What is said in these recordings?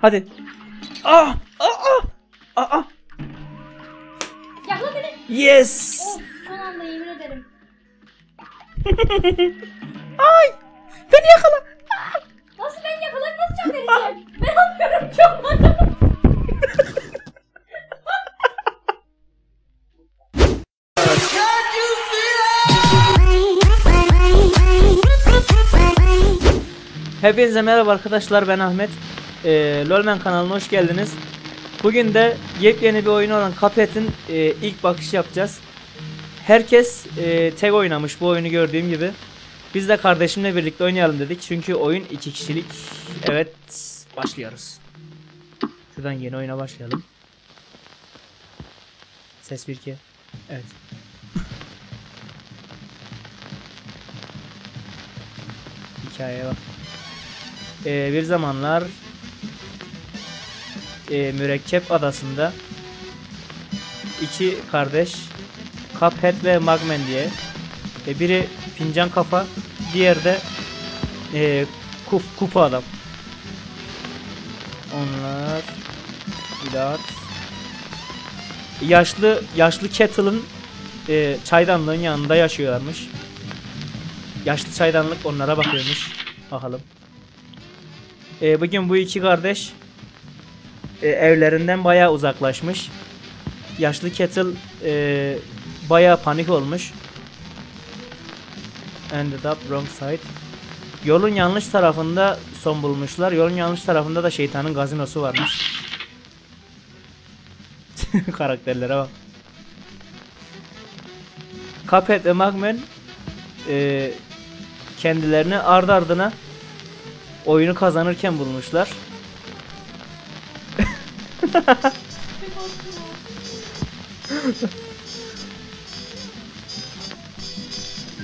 Hadi. Ah! Ah! Ah! Ah! Yakla beni. Yes! Oh son anda yemin ederim. Ay! Beni yakala. Nasıl ben yakalayıp nasıl can vereceğim? ben anlıyorum çok. Hepinize merhaba arkadaşlar ben Ahmet. Ee, Lolman kanalına hoş geldiniz. Bugün de yepyeni bir oyun olan Cuphead'in e, ilk bakışı yapacağız. Herkes e, tek oynamış bu oyunu gördüğüm gibi. Biz de kardeşimle birlikte oynayalım dedik. Çünkü oyun iki kişilik. Evet başlıyoruz. Şuradan yeni oyuna başlayalım. Ses 1 2. Evet. Hikayeye bak. Ee, bir zamanlar e, mürekkep adasında iki kardeş Cuphead ve Magman diye. E, biri fincan kafa diğeri de e, kuf, kupa adam. Onlar Bilat yaşlı yaşlı Kettle'ın e, çaydanlığın yanında yaşıyorlarmış. Yaşlı çaydanlık onlara bakıyormuş. Bakalım. E, bugün bu iki kardeş e, evlerinden bayağı uzaklaşmış. Yaşlı Kettle e, bayağı panik olmuş. Ended up wrong side. Yolun yanlış tarafında son bulmuşlar. Yolun yanlış tarafında da şeytanın gazinosu varmış. Karakterlere bak. Cuphead ve Magman e, kendilerini ardı ardına oyunu kazanırken bulmuşlar.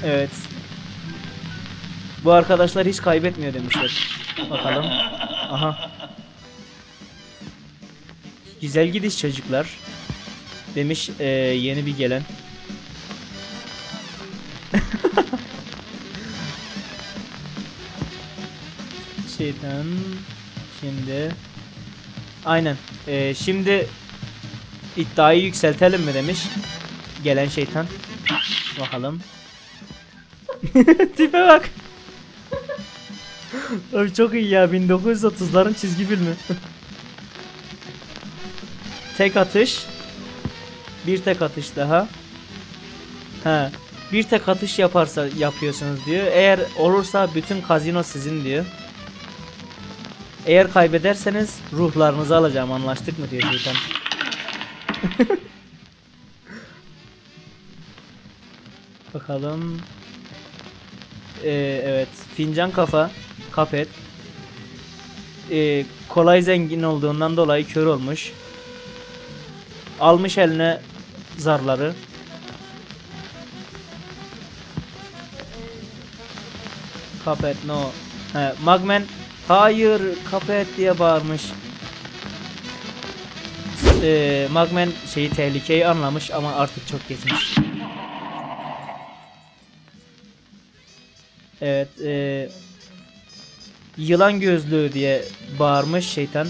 Evet. Bu arkadaşlar hiç kaybetmiyor demişler. Bakalım. Aha. Güzel gidiş çocuklar. Demiş eee, yeni bir gelen. Şeytan. Şimdi. Aynen. Eee, şimdi iddiayı yükseltelim mi demiş. Gelen şeytan. Bakalım. Tipe bak. Abi çok iyi ya 1930'ların çizgi filmi. tek atış. Bir tek atış daha. Ha. Bir tek atış yaparsa yapıyorsunuz diyor. Eğer olursa bütün kazino sizin diyor. Eğer kaybederseniz ruhlarınızı alacağım anlaştık mı diyor şeytan. Bakalım. Ee, evet. Fincan kafa. Kapet. Ee, kolay zengin olduğundan dolayı kör olmuş. Almış eline zarları. Kapet no. He, Magman hayır Kapet diye bağırmış. Ee, Magman şeyi tehlikeyi anlamış ama artık çok geçmiş. Evet, e, yılan gözlüğü diye bağırmış şeytan.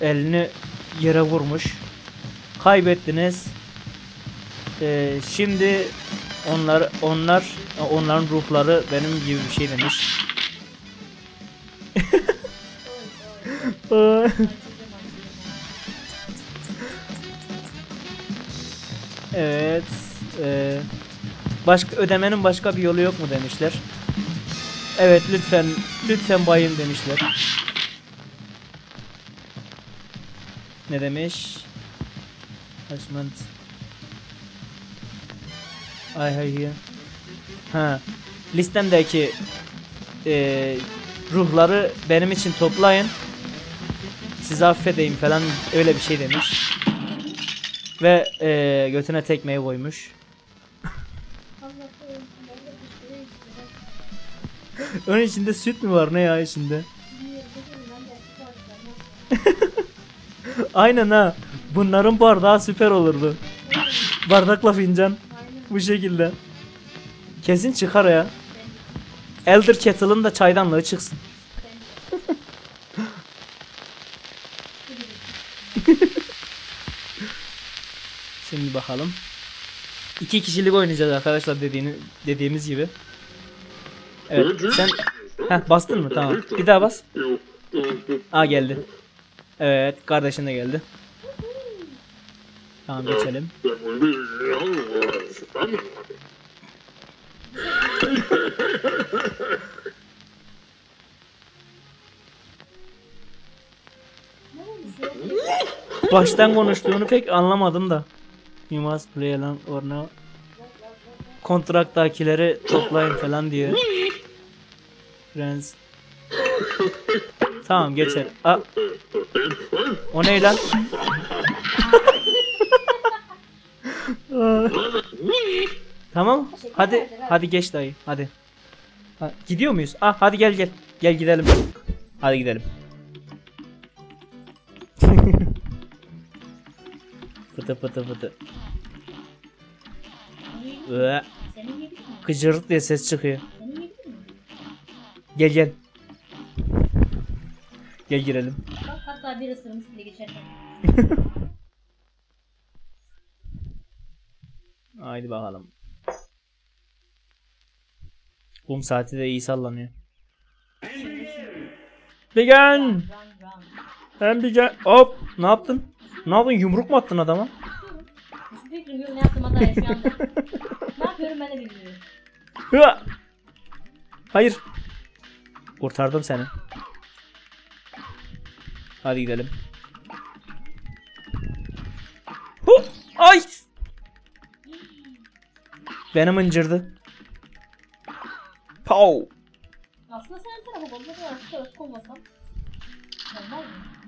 Elini yere vurmuş. Kaybettiniz. E, şimdi onlar onlar onların ruhları benim gibi bir şey demiş. Evet. E, Başka ödemenin başka bir yolu yok mu demişler. Evet lütfen lütfen bayım demişler. Ne demiş? Attachment. Ay hayır. Ha. Listemdeki e, ruhları benim için toplayın. Sizi affedeyim falan öyle bir şey demiş. Ve e, götüne tekmeyi koymuş. Onun içinde süt mü var ne ya içinde? Aynen ha. Bunların bardağı süper olurdu. Bardakla fincan. Bu şekilde. Kesin çıkar ya. Elder Kettle'ın da çaydanlığı çıksın. Şimdi bakalım. İki kişilik oynayacağız arkadaşlar dediğini dediğimiz gibi. Evet sen Heh, bastın mı? Tamam. Bir daha bas. Aa geldi. Evet kardeşin de geldi. Tamam geçelim. Baştan konuştuğunu pek anlamadım da. You must play along or. Kontraktakileri toplayın falan diyor. Friends. Tamam geçer. Aa. O ne lan? tamam. Hadi hadi geç dayı. Hadi. Ha, gidiyor muyuz? Ah hadi gel gel. Gel gidelim. Hadi gidelim. Ee, Seni yedik mi? Gıcırt diye ses çıkıyor. Gel gel. Gel girelim. Bak hatta bir ısırmış bile geçerken. Haydi bakalım. Kum saati de iyi sallanıyor. Run. Ben Begin. Hop. Ne yaptın? Ne yaptın? Yumruk mu attın adama? Hiçbir fikrim yok ne yaptığıma dair şu anda. ne yapıyorum ben de bilmiyorum. Hıa! Hayır. Kurtardım seni. Hadi gidelim. Hu! Ay! Benim incirdi. Pow! Aslında sen tarafa bakma da artık olmasam.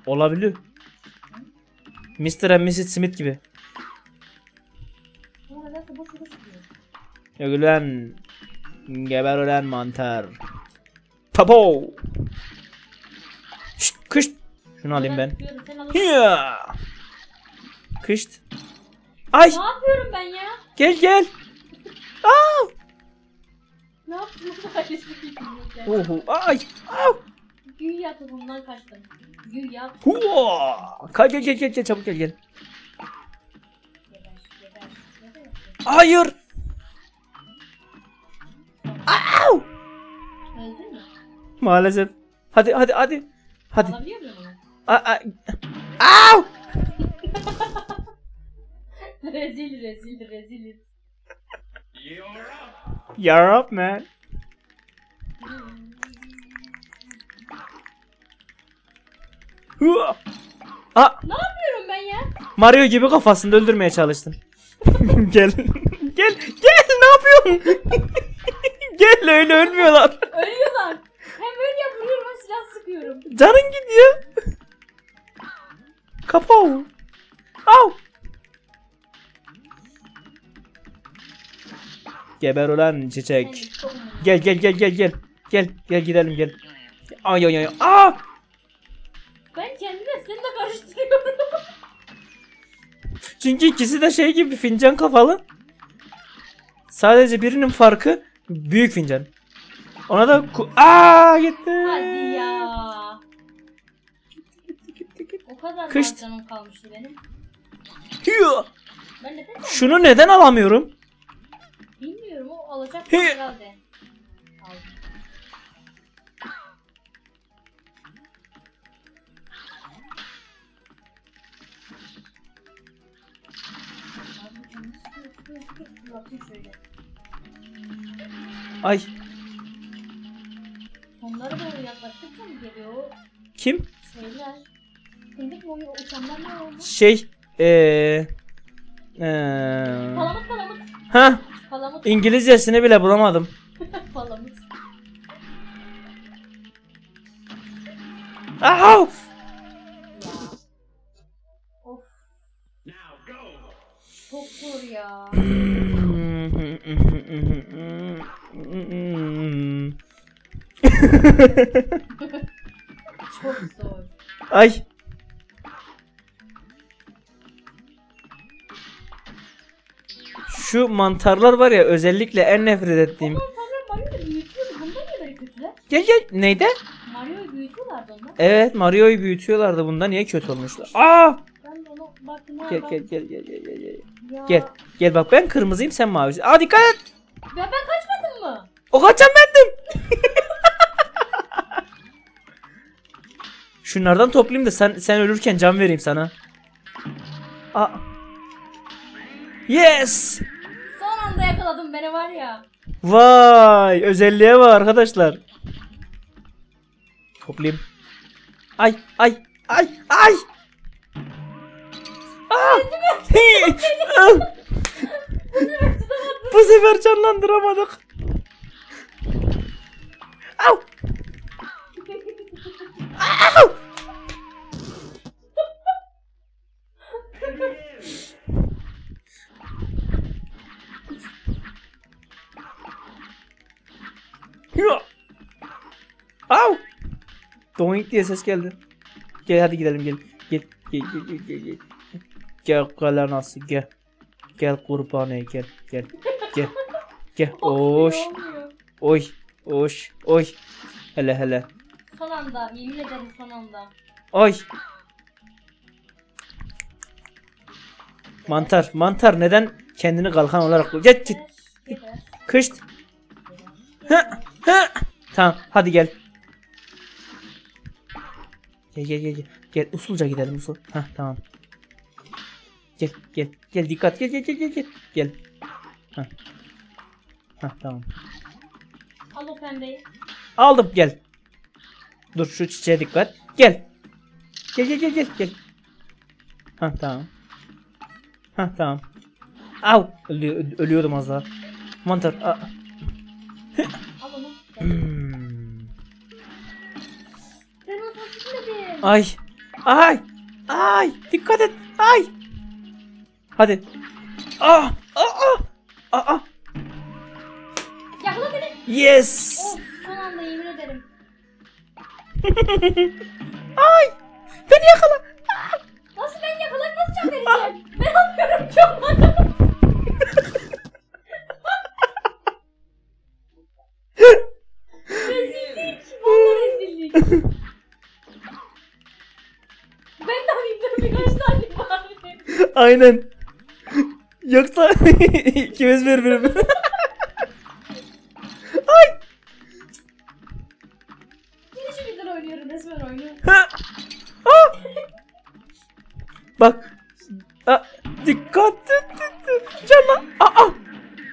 Olabilir. Mr. and Mrs. Smith gibi. Yok ulan. Geber ulan mantar. Papo! Şşt, kışt. Şunu alayım ben. Hiya! Kışt. Ay! Ne yapıyorum ben ya? Gel gel. Aa! Ne yaptım? Hiçbir fikrim yok ya. Oho, ay! Au! Güya toplumdan kaçtım. Güya Hua! Kay gel gel gel gel çabuk gel gel. Hayır! Au! Öldün mü? Maalesef. Hadi hadi hadi. Hadi. Alabiliyor muyum onu? A, a, au! rezil rezil rezil. You're up man. Aa, Ne yapıyorum ben ya? Mario gibi kafasını öldürmeye çalıştın. gel. Gel. Gel ne yapıyorsun? gel öyle ölmüyorlar. Ölüyorlar. Hem öyle yapıyorum hem silah sıkıyorum. Canın gidiyor. Kapağı. Au. Geber ulan çiçek. Gel gel gel gel gel. Gel gel gidelim gel. Ay ay ay. Aa! Çünkü ikisi de şey gibi fincan kafalı. Sadece birinin farkı büyük fincan. Ona da Aa gitti. Hadi ya. O kadar. Kışt. canım kalmıştı benim. Hıa! Ben neden Şunu neden alamıyorum? bilmiyorum o alacak herhalde. Ay Onlara doğru yaklaştıkça mı geliyor kim? şeyler? Fındık mı oluyor? Uçanlar ne oldu? Şey eee eee Palamut palamut. ha Palamut İngilizcesini bile bulamadım. palamut. Au! Çok zor. Ay. Şu mantarlar var ya özellikle en nefret ettiğim. Mantarlar Mario'yu büyütüyordu. Bunda niye böyle kötüler? Gel gel neyde? Mario'yu büyütüyorlardı onlar. Evet Mario'yu büyütüyorlardı bunda niye kötü olmuşlar? Aa! Ben Bak ne Gel bak. gel gel gel gel gel. gel. Ya. Gel. Gel bak ben kırmızıyım sen mavisin. Aa dikkat et. Ya ben kaçmadım mı? O kaçan bendim. Şunlardan toplayayım da sen sen ölürken can vereyim sana. Aa. Yes. Son anda yakaladım beni var ya. Vay özelliğe var arkadaşlar. Toplayayım. Ay ay ay ay. Bu sefer canlandıramadık. Au! Au! Au! Doink diye ses geldi. Gel hadi gidelim gel. Gel gel gel gel gel. Gel, gel nasıl gel. Gel kurbanı gel gel gel. Gel oş oy oş oy. Hele hele. Son anda yemin ederim son anda. Oy. Mantar mantar neden kendini kalkan olarak gel git kışt. Tamam hadi gel. Gel gel gel gel. Gel usulca gidelim usul. Hah tamam. Gel gel gel dikkat gel gel gel gel gel. Gel. Hah. Hah tamam. Al o pembeyi. Aldım gel. Dur şu çiçeğe dikkat. Gel. Gel gel gel gel gel. Ha tamam. Ha tamam. Au. Ölü- ölüyordum az daha. Mantar. Al onu. Hmm. Ben. Ay. Ay. Ay. Dikkat et. Ay. Hadi. Ah. Aa. Aa. Aa. Yakala beni. Yes. Oh son anda yemin ederim. Ay. Beni yakala. Nasıl ben yakalayıp nasıl can vereceğim? ben anlıyorum çok mantıklı. rezillik. Valla rezillik. ben de alayım dur birkaç tane bari. Aynen. Yoksa ikimiz birbirimiz. Ay. Birisi birden oynuyorum resmen oynuyorum. Ha! Ah! Bak. Aa, dikkat et. Canla. Aa!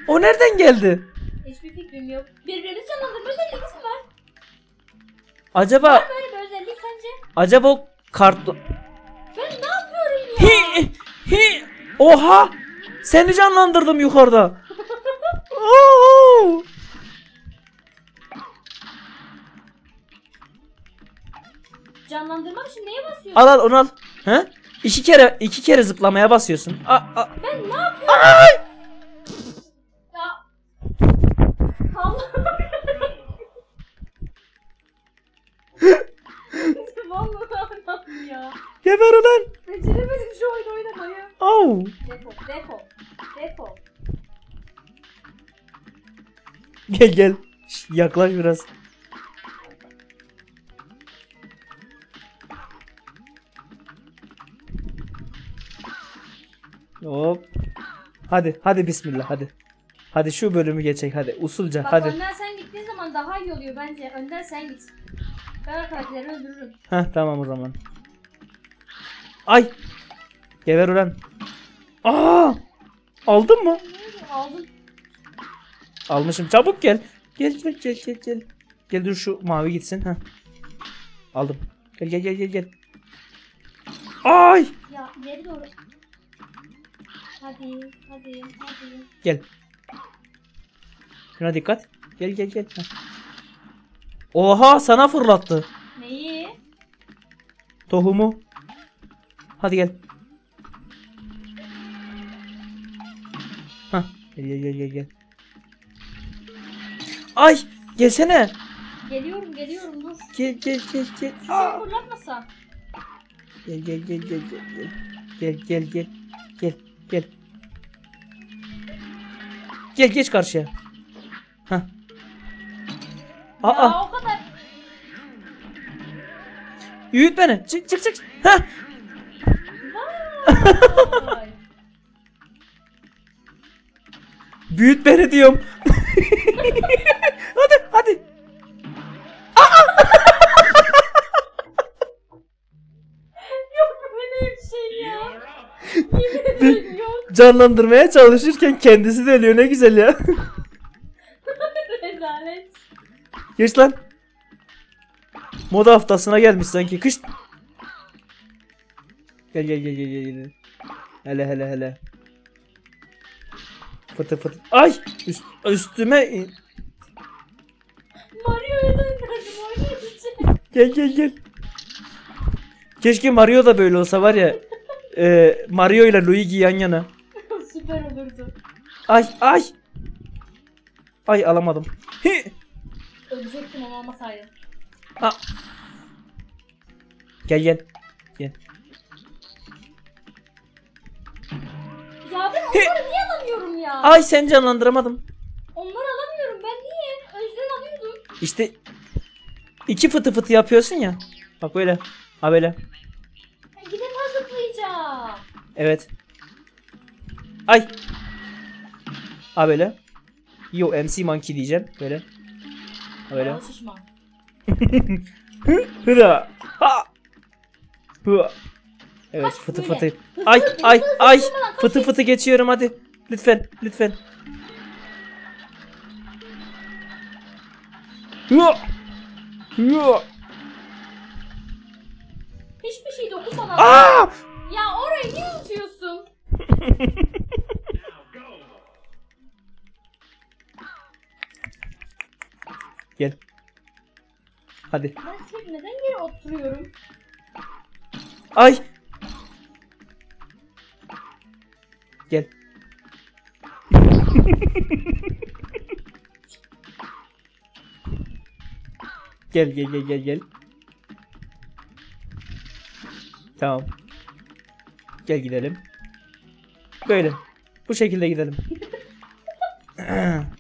O nereden geldi? Hiçbir fikrim yok. Birbirini canlandırma özelliği mi var? Acaba Var böyle bir özellik sence? acaba o kartla Ben ne yapıyorum ya? Hi hi Oha! Seni canlandırdım yukarıda. Oo! Canlandırmak için neye basıyorsun? Al al onu al. He? İki kere iki kere zıplamaya basıyorsun. Aa, aa. Ben ne yapıyorum? Ya. Gel gel. Şş, Yaklaş biraz. Hop. Hadi hadi bismillah hadi. Hadi şu bölümü geçek hadi usulca Bak hadi. önden sen gittiğin zaman daha iyi oluyor bence. Önden sen git. Ben arkadakileri öldürürüm. Heh tamam o zaman. Ay. Geber ulan. Aa! Aldın mı? Aldım. Almışım. Çabuk gel. Gel gel gel gel gel. Gel dur şu mavi gitsin. Heh. Aldım. Gel gel gel gel gel. Ay! Ya ileri doğru. Hadi, hadi, hadi. Gel. Şuna dikkat. Gel gel gel. Heh. Oha sana fırlattı. Neyi? Tohumu. Hadi gel. Hah. Gel gel gel gel. Ay! Gelsene. Geliyorum, geliyorum dur. Gel gel gel gel. Aa! fırlatmasa. Gel gel gel gel gel gel. Gel gel gel. Gel gel. Geç karşıya. Hah. Aa, Ya o kadar. Büyüt beni. Çık çık çık. Hah. Büyüt beni diyorum. Canlandırmaya çalışırken kendisi de ölüyor ne güzel ya. Rezalet. Geç lan. Moda haftasına gelmiş sanki. Kış. Gel gel gel gel gel. Hele hele hele. Fıtı fıtı. Ay! Üst, üstüme in. Mario'ya döndürdüm. Gel gel gel. Keşke Mario da böyle olsa var ya. e, Mario ile Luigi yan yana. Süper olurdu. Ay ay. Ay alamadım. Hi. Ölecektim ama almasaydım. Aa. Gel gel. Gel. Ya ben onları niye alamıyorum ya? Ay sen canlandıramadım. Onları alamıyorum ben niye? Önceden alıyordum. İşte iki fıtı fıtı yapıyorsun ya. Bak böyle. Ha böyle. Ha, Gidip ha zıplayacağım. Evet. Ay. Ha böyle. Yo MC Monkey diyeceğim. Böyle. Ha böyle. Hıra. Ha. Hı. Evet Kaç fıtı böyle. fıtı. Ay ay ay. Fıtı fıtı geçiyorum hadi. Lütfen lütfen. Hı. Hı. Hiçbir şey dokunmadan. Aa! Ya orayı niye unutuyorsun? Gel. Hadi. Ben hep neden yere oturuyorum? Ay. Gel. gel gel gel gel gel. Tamam. Gel gidelim. Böyle. Bu şekilde gidelim.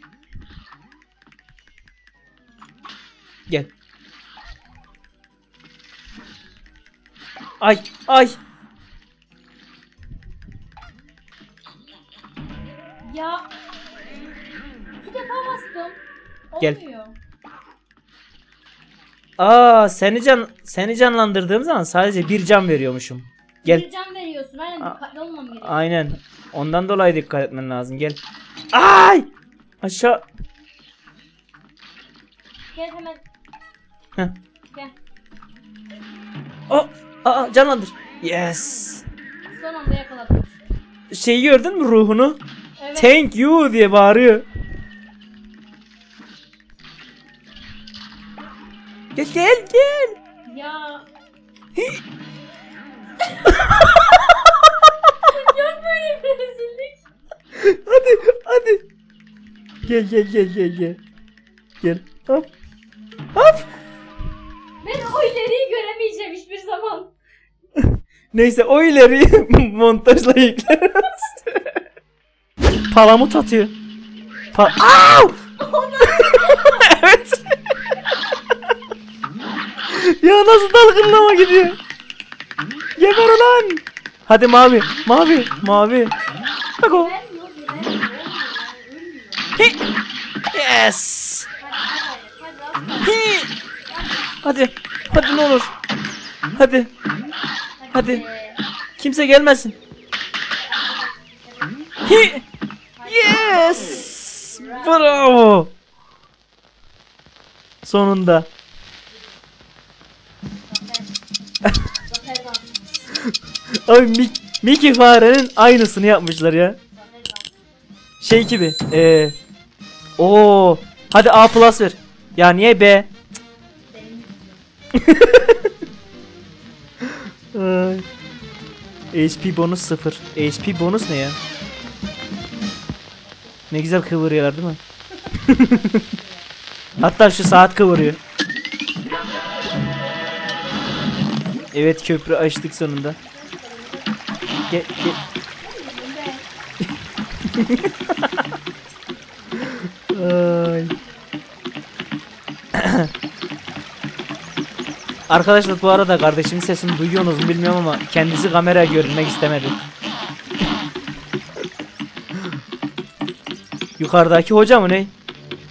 Ay ay. Ya. Bir defa bastım. Gel. Olmuyor. Aa seni can seni canlandırdığım zaman sadece bir can veriyormuşum. Gel. Bir can veriyorsun. Aynen Aa. dikkatli olmam gerekiyor. Aynen. Ondan dolayı dikkat etmen lazım. Gel. Ay! Aşağı. Gel hemen. Heh. Gel. Oh! Aa canlandır. Yes. Son anda yakaladım. Şeyi gördün mü ruhunu? Evet. Thank you diye bağırıyor. Gel gel gel. Ya. Yok böyle bir rezillik. Hadi hadi. Gel gel gel gel gel. Gel. Hop. Hop. Ben o ileriyi göremeyeceğim hiçbir zaman. Neyse o ileri montajla yükleriz. Palamut atıyor. Pa Au! evet. ya nasıl dalgınlama gidiyor? Geber ulan. Hadi mavi, mavi, mavi. Bak o. Yes. Hadi. Hadi ne olur. Hadi. Hadi. Ee, Kimse gelmesin. Hi. Yes. Bravo. Sonunda. Abi Mik Mickey farenin aynısını yapmışlar ya. Şey gibi. Eee. Oo. Hadi A plus ver. Ya niye B? Ay. HP bonus 0. HP bonus ne ya? Ne güzel kıvırıyorlar değil mi? Hatta şu saat kıvırıyor. Evet köprü açtık sonunda. Ge ge Ay. Arkadaşlar bu arada kardeşimin sesini duyuyorsunuz mu bilmiyorum ama kendisi kameraya görünmek istemedi. Yukarıdaki hoca mı ne?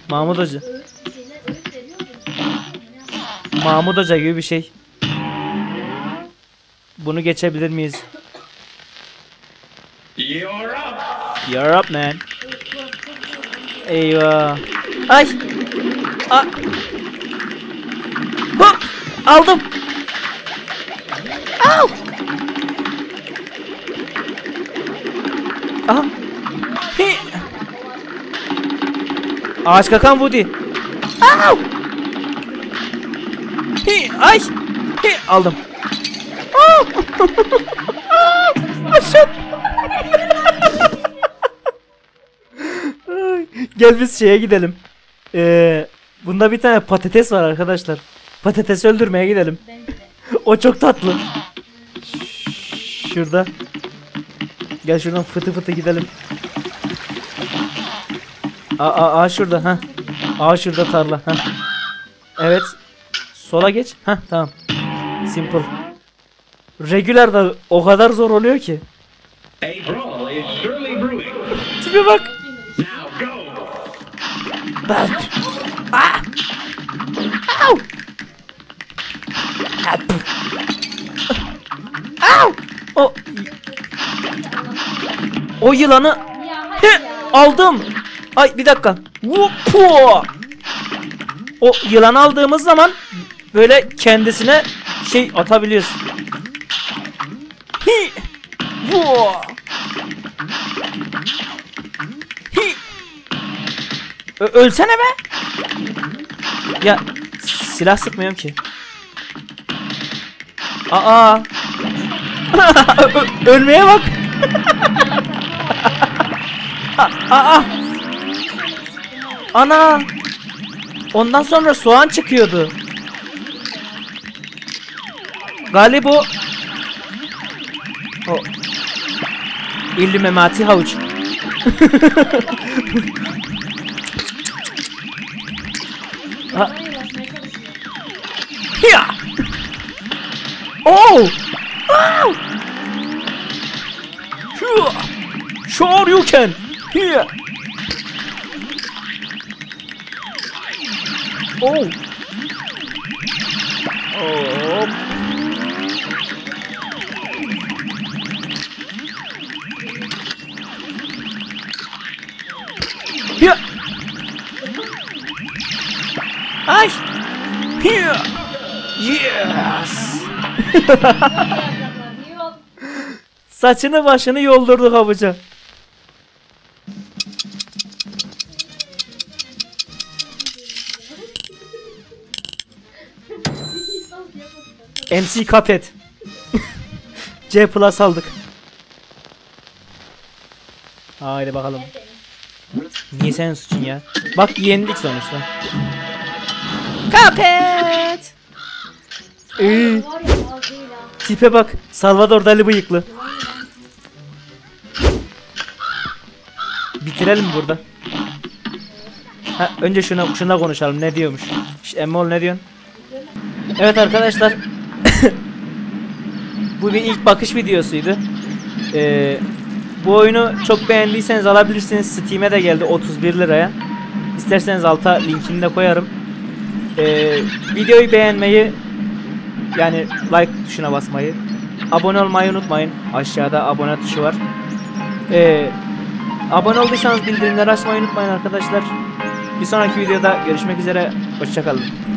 Mahmut hoca. Mahmut hoca gibi bir şey. Bunu geçebilir miyiz? You're up. You're up man. Eyvah. Ay. Aa. Aldım. Au. Aha. Hi. Ağaç kakan Woody. Au. Hi. Ay. Hi. Aldım. Au. Aşağı. Gel biz şeye gidelim. Ee, bunda bir tane patates var arkadaşlar. Patates öldürmeye gidelim. O çok tatlı. Şurada. Gel şuradan fıtı fıtı gidelim. Aa, aa, aa şurada ha. Aa şurada tarla ha. Evet. Sola geç. Ha tamam. Simple. Regular da o kadar zor oluyor ki. Tipe bak. Bak. Ah! Au! O O yılanı He, aldım. Ay bir dakika. Vupu! O yılan aldığımız zaman böyle kendisine şey atabiliyoruz. Hi! Vu! Hi! Ö- ölsene be. Ya silah sıkmıyorum ki. Aa. Ölmeye bak. Aa. Ana. Ondan sonra soğan çıkıyordu. Galiba o o İllü memati havuç. Ha. Oh! Hua! Sure you can! Here! Oh! Oh! Here! Ay! Here! Yes! Saçını başını yoldurduk abuca. MC Cuphead. C plus aldık. Haydi bakalım. Niye senin suçun ya? Bak yenildik sonuçta. Cuphead. İyi. Var ya ağzıyla. Tipe bak. Salvador Dali bıyıklı. Bitirelim burada. Ha, önce şuna şuna konuşalım. Ne diyormuş? Emmol ne diyorsun? Evet arkadaşlar. bu bir ilk bakış videosuydu. Ee, bu oyunu çok beğendiyseniz alabilirsiniz. Steam'e de geldi 31 liraya. İsterseniz alta linkini de koyarım. Ee, videoyu beğenmeyi yani like tuşuna basmayı, abone olmayı unutmayın. Aşağıda abone tuşu var. Ee, abone olduysanız bildirimleri açmayı unutmayın arkadaşlar. Bir sonraki videoda görüşmek üzere. Hoşçakalın.